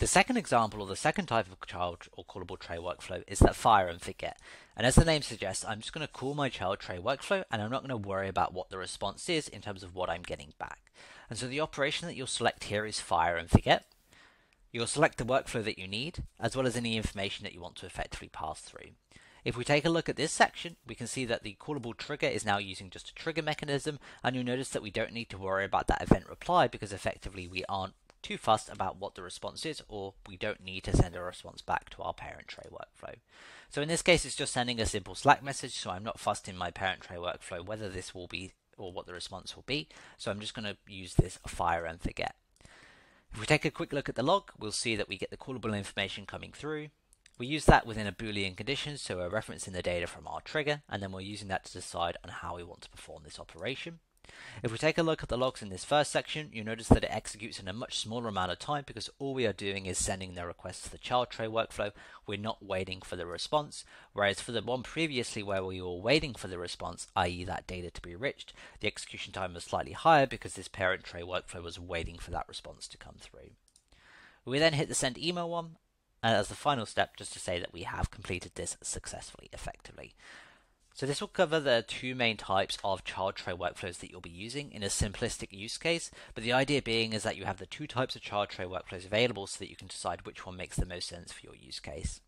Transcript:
The second example, or the second type of child or callable tray workflow, is that fire and forget. And as the name suggests, I'm just going to call my child tray workflow and I'm not going to worry about what the response is in terms of what I'm getting back. And so the operation that you'll select here is fire and forget. You'll select the workflow that you need, as well as any information that you want to effectively pass through. If we take a look at this section, we can see that the callable trigger is now using just a trigger mechanism, and you'll notice that we don't need to worry about that event reply because effectively we aren't too fussed about what the response is, or we don't need to send a response back to our parent tray workflow. So in this case, it's just sending a simple Slack message, so I'm not fussed in my parent tray workflow whether this will be or what the response will be. So I'm just going to use this fire and forget. If we take a quick look at the log, we'll see that we get the callable information coming through. We use that within a boolean condition, so we're referencing the data from our trigger, and then we're using that to decide on how we want to perform this operation. If we take a look at the logs in this first section, you notice that it executes in a much smaller amount of time because all we are doing is sending the request to the child tray workflow. We're not waiting for the response. Whereas for the one previously where we were waiting for the response, i.e. that data to be enriched, the execution time was slightly higher because this parent tray workflow was waiting for that response to come through. We then hit the send email one, and as the final step, just to say that we have completed this successfully, effectively. So this will cover the two main types of child tray workflows that you'll be using in a simplistic use case, but the idea being is that you have the two types of child tray workflows available so that you can decide which one makes the most sense for your use case.